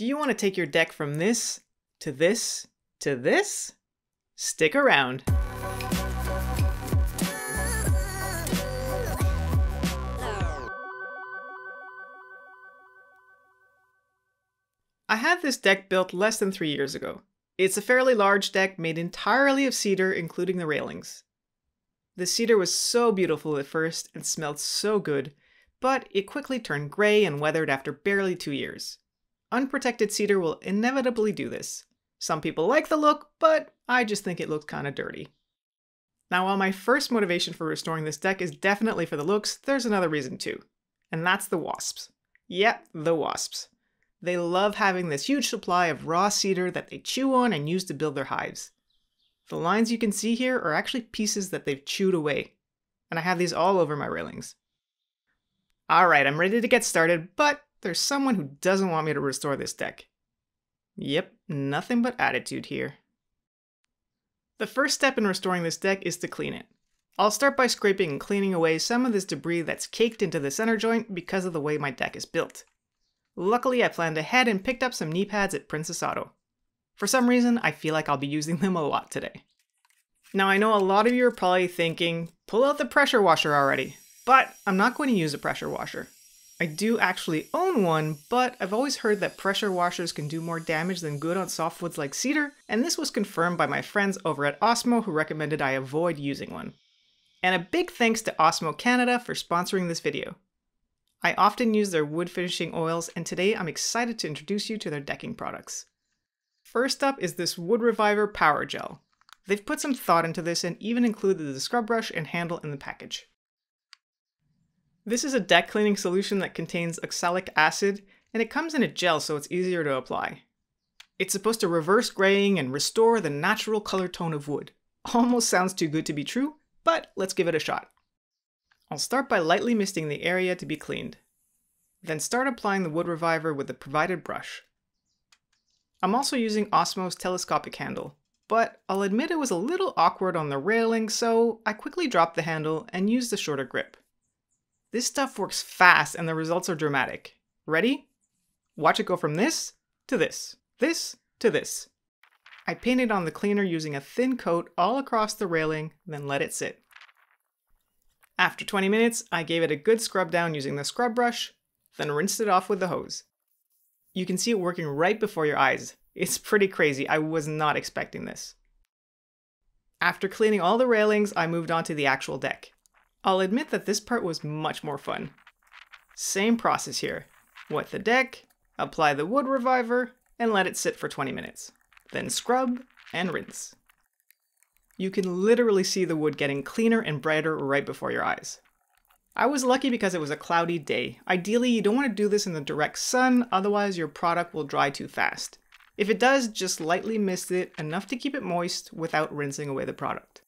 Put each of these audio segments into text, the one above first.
Do you want to take your deck from this to this to this? Stick around. I had this deck built less than three years ago. It's a fairly large deck made entirely of cedar, including the railings. The cedar was so beautiful at first and smelled so good, but it quickly turned gray and weathered after barely two years. Unprotected cedar will inevitably do this. Some people like the look, but I just think it looks kinda dirty. Now while my first motivation for restoring this deck is definitely for the looks, there's another reason too. And that's the wasps. Yep, the wasps. They love having this huge supply of raw cedar that they chew on and use to build their hives. The lines you can see here are actually pieces that they've chewed away, and I have these all over my railings. Alright, I'm ready to get started, but there's someone who doesn't want me to restore this deck. Yep, nothing but attitude here. The first step in restoring this deck is to clean it. I'll start by scraping and cleaning away some of this debris that's caked into the center joint because of the way my deck is built. Luckily, I planned ahead and picked up some knee pads at Princess Auto. For some reason, I feel like I'll be using them a lot today. Now I know a lot of you are probably thinking, pull out the pressure washer already, but I'm not going to use a pressure washer. I do actually own one, but I've always heard that pressure washers can do more damage than good on softwoods like cedar, and this was confirmed by my friends over at Osmo who recommended I avoid using one. And a big thanks to Osmo Canada for sponsoring this video. I often use their wood finishing oils, and today I'm excited to introduce you to their decking products. First up is this Wood Reviver Power Gel. They've put some thought into this and even included the scrub brush and handle in the package. This is a deck cleaning solution that contains oxalic acid, and it comes in a gel so it's easier to apply. It's supposed to reverse graying and restore the natural color tone of wood. Almost sounds too good to be true, but let's give it a shot. I'll start by lightly misting the area to be cleaned. Then start applying the wood reviver with the provided brush. I'm also using Osmo's telescopic handle, but I'll admit it was a little awkward on the railing, so I quickly dropped the handle and used the shorter grip. This stuff works fast and the results are dramatic. Ready? Watch it go from this to this, this to this. I painted on the cleaner using a thin coat all across the railing, then let it sit. After 20 minutes, I gave it a good scrub down using the scrub brush, then rinsed it off with the hose. You can see it working right before your eyes. It's pretty crazy, I was not expecting this. After cleaning all the railings, I moved on to the actual deck. I'll admit that this part was much more fun. Same process here. Wet the deck, apply the wood reviver, and let it sit for 20 minutes. Then scrub and rinse. You can literally see the wood getting cleaner and brighter right before your eyes. I was lucky because it was a cloudy day. Ideally, you don't want to do this in the direct sun, otherwise your product will dry too fast. If it does, just lightly mist it enough to keep it moist without rinsing away the product.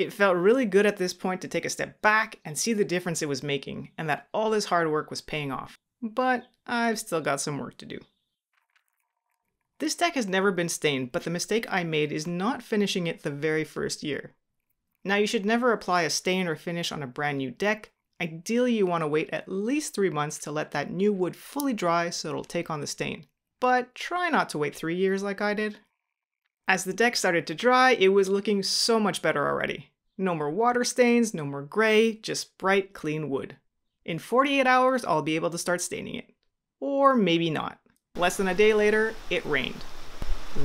It felt really good at this point to take a step back and see the difference it was making, and that all this hard work was paying off. But I've still got some work to do. This deck has never been stained, but the mistake I made is not finishing it the very first year. Now you should never apply a stain or finish on a brand new deck. Ideally you want to wait at least 3 months to let that new wood fully dry so it'll take on the stain. But try not to wait 3 years like I did. As the deck started to dry, it was looking so much better already. No more water stains, no more gray, just bright, clean wood. In 48 hours, I'll be able to start staining it. Or maybe not. Less than a day later, it rained.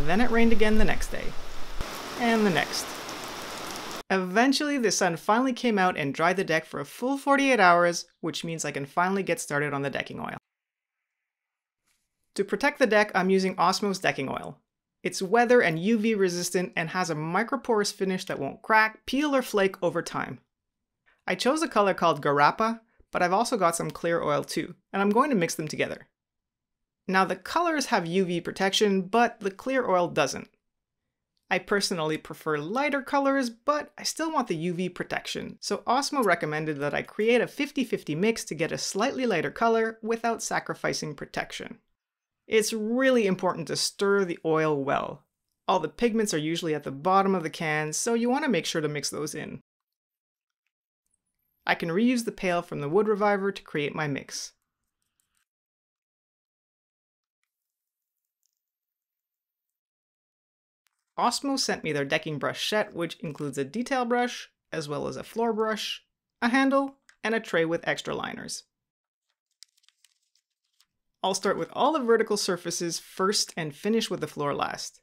Then it rained again the next day. And the next. Eventually, the sun finally came out and dried the deck for a full 48 hours, which means I can finally get started on the decking oil. To protect the deck, I'm using Osmo's decking oil. It's weather and UV resistant and has a microporous finish that won't crack, peel, or flake over time. I chose a color called Garapa, but I've also got some clear oil too, and I'm going to mix them together. Now the colors have UV protection, but the clear oil doesn't. I personally prefer lighter colors, but I still want the UV protection, so Osmo recommended that I create a 50-50 mix to get a slightly lighter color without sacrificing protection. It's really important to stir the oil well. All the pigments are usually at the bottom of the can, so you want to make sure to mix those in. I can reuse the pail from the wood reviver to create my mix. Osmo sent me their decking brush set, which includes a detail brush, as well as a floor brush, a handle, and a tray with extra liners. I'll start with all the vertical surfaces first and finish with the floor last.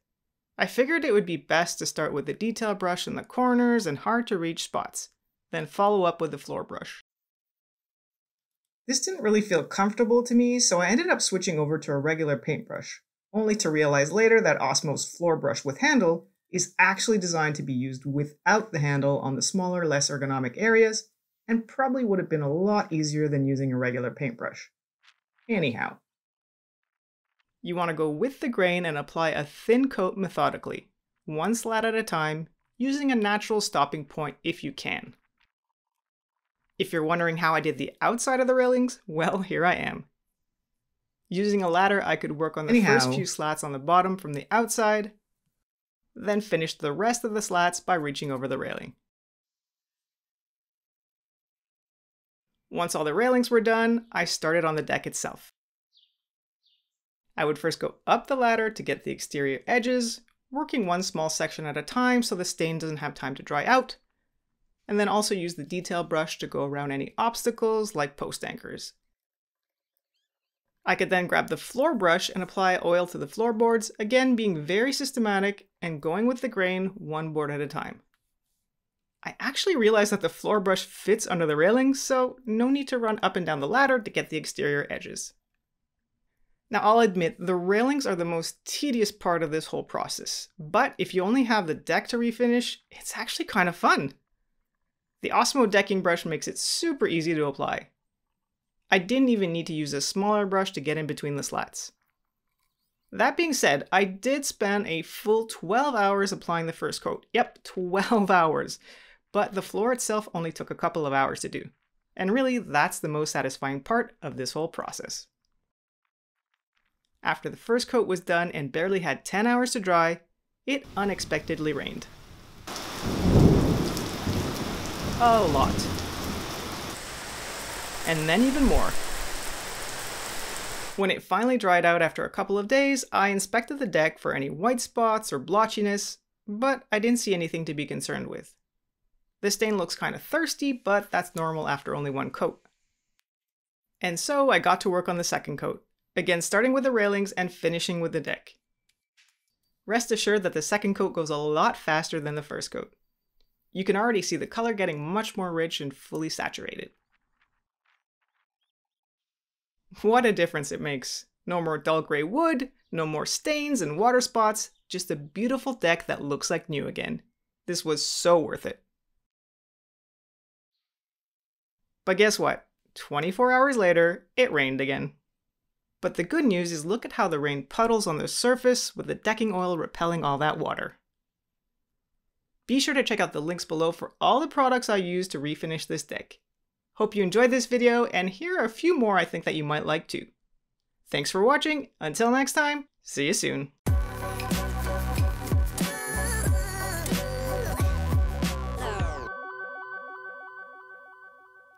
I figured it would be best to start with the detail brush in the corners and hard to reach spots, then follow up with the floor brush. This didn't really feel comfortable to me, so I ended up switching over to a regular paintbrush, only to realize later that Osmo's floor brush with handle is actually designed to be used without the handle on the smaller, less ergonomic areas, and probably would have been a lot easier than using a regular paintbrush. Anyhow, you want to go with the grain and apply a thin coat methodically, one slat at a time, using a natural stopping point if you can. If you're wondering how I did the outside of the railings, well, here I am. Using a ladder, I could work on the Anyhow. first few slats on the bottom from the outside, then finish the rest of the slats by reaching over the railing. Once all the railings were done, I started on the deck itself. I would first go up the ladder to get the exterior edges, working one small section at a time so the stain doesn't have time to dry out, and then also use the detail brush to go around any obstacles like post anchors. I could then grab the floor brush and apply oil to the floorboards, again being very systematic and going with the grain one board at a time. I actually realized that the floor brush fits under the railings, so no need to run up and down the ladder to get the exterior edges. Now, I'll admit, the railings are the most tedious part of this whole process, but if you only have the deck to refinish, it's actually kind of fun. The Osmo decking brush makes it super easy to apply. I didn't even need to use a smaller brush to get in between the slats. That being said, I did spend a full 12 hours applying the first coat. Yep, 12 hours. But the floor itself only took a couple of hours to do. And really, that's the most satisfying part of this whole process. After the first coat was done and barely had 10 hours to dry, it unexpectedly rained. A lot. And then even more. When it finally dried out after a couple of days, I inspected the deck for any white spots or blotchiness, but I didn't see anything to be concerned with. The stain looks kind of thirsty, but that's normal after only one coat. And so I got to work on the second coat, again starting with the railings and finishing with the deck. Rest assured that the second coat goes a lot faster than the first coat. You can already see the color getting much more rich and fully saturated. What a difference it makes. No more dull gray wood, no more stains and water spots, just a beautiful deck that looks like new again. This was so worth it. But guess what? 24 hours later, it rained again. But the good news is look at how the rain puddles on the surface with the decking oil repelling all that water. Be sure to check out the links below for all the products I used to refinish this deck. Hope you enjoyed this video, and here are a few more I think that you might like too. Thanks for watching, until next time, see you soon.